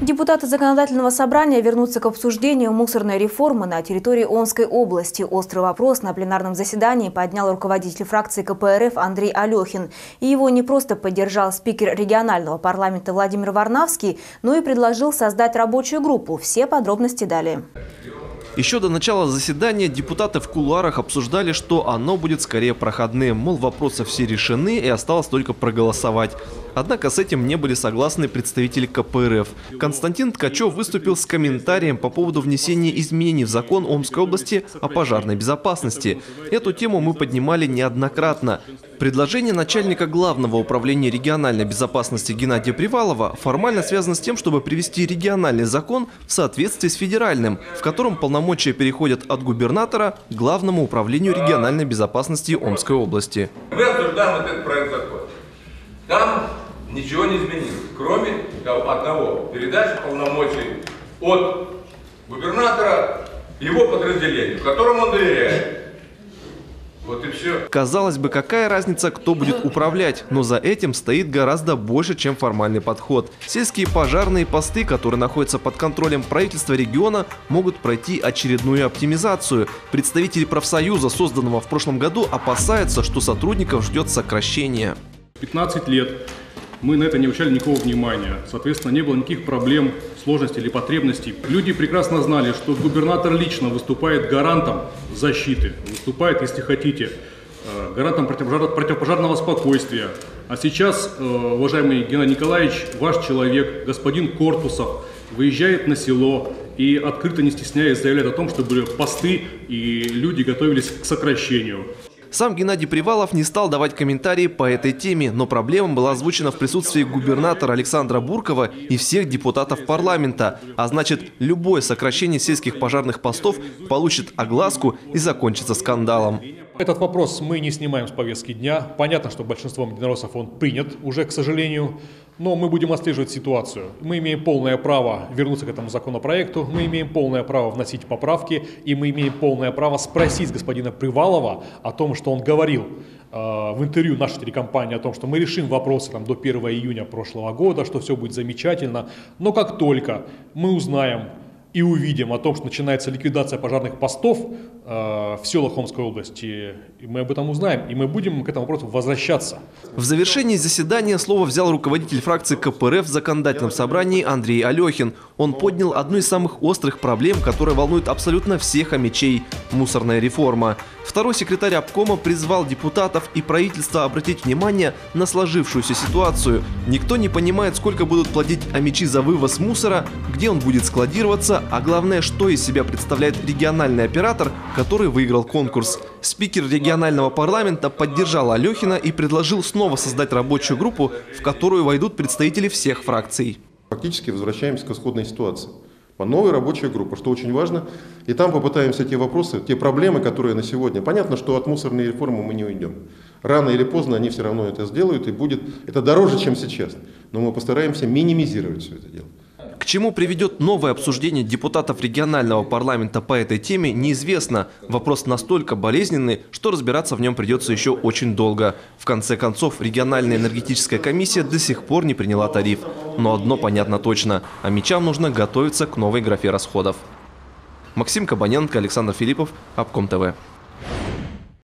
Депутаты законодательного собрания вернутся к обсуждению мусорной реформы на территории Омской области. Острый вопрос на пленарном заседании поднял руководитель фракции КПРФ Андрей Алехин. И его не просто поддержал спикер регионального парламента Владимир Варнавский, но и предложил создать рабочую группу. Все подробности далее. Еще до начала заседания депутаты в кулуарах обсуждали, что оно будет скорее проходным. Мол, вопросы все решены и осталось только проголосовать. Однако с этим не были согласны представители КПРФ. Константин Ткачев выступил с комментарием по поводу внесения изменений в закон Омской области о пожарной безопасности. Эту тему мы поднимали неоднократно. Предложение начальника Главного управления региональной безопасности Геннадия Привалова формально связано с тем, чтобы привести региональный закон в соответствии с федеральным, в котором полномочия переходят от губернатора к Главному управлению региональной безопасности Омской области. Мы обсуждаем этот проект закона. Там ничего не изменилось, кроме одного, передачи полномочий от губернатора его подразделению, которому он доверяет. Вот и все. Казалось бы, какая разница, кто будет управлять, но за этим стоит гораздо больше, чем формальный подход. Сельские пожарные посты, которые находятся под контролем правительства региона, могут пройти очередную оптимизацию. Представители профсоюза, созданного в прошлом году, опасаются, что сотрудников ждет сокращение. 15 лет мы на это не обращали никакого внимания. Соответственно, не было никаких проблем, сложностей или потребностей. Люди прекрасно знали, что губернатор лично выступает гарантом защиты, выступает, если хотите, э, гарантом противопожарного спокойствия. А сейчас, э, уважаемый Геннадий Николаевич, ваш человек, господин Кортусов, выезжает на село и открыто, не стесняясь, заявляет о том, чтобы посты и люди готовились к сокращению. Сам Геннадий Привалов не стал давать комментарии по этой теме, но проблема была озвучена в присутствии губернатора Александра Буркова и всех депутатов парламента. А значит, любое сокращение сельских пожарных постов получит огласку и закончится скандалом. Этот вопрос мы не снимаем с повестки дня. Понятно, что большинством единороссов он принят уже, к сожалению. Но мы будем отслеживать ситуацию. Мы имеем полное право вернуться к этому законопроекту, мы имеем полное право вносить поправки, и мы имеем полное право спросить господина Привалова о том, что он говорил э, в интервью нашей телекомпании о том, что мы решим вопросы там, до 1 июня прошлого года, что все будет замечательно. Но как только мы узнаем, и увидим о том, что начинается ликвидация пожарных постов э, в селах Омской области, и мы об этом узнаем, и мы будем к этому вопросу возвращаться. В завершении заседания слово взял руководитель фракции КПРФ в законодательном собрании Андрей Алехин. Он поднял одну из самых острых проблем, которая волнует абсолютно всех омичей – мусорная реформа. Второй секретарь обкома призвал депутатов и правительство обратить внимание на сложившуюся ситуацию. Никто не понимает, сколько будут платить омичи за вывоз мусора, где он будет складироваться, а главное, что из себя представляет региональный оператор, который выиграл конкурс. Спикер регионального парламента поддержал Алехина и предложил снова создать рабочую группу, в которую войдут представители всех фракций. Фактически возвращаемся к исходной ситуации. По новой рабочей группе, что очень важно. И там попытаемся те вопросы, те проблемы, которые на сегодня. Понятно, что от мусорной реформы мы не уйдем. Рано или поздно они все равно это сделают, и будет это дороже, чем сейчас. Но мы постараемся минимизировать все это дело. Чему приведет новое обсуждение депутатов регионального парламента по этой теме, неизвестно. Вопрос настолько болезненный, что разбираться в нем придется еще очень долго. В конце концов, региональная энергетическая комиссия до сих пор не приняла тариф. Но одно понятно точно – а мечам нужно готовиться к новой графе расходов. Максим Кабаненко, Александр Филиппов, Обком ТВ.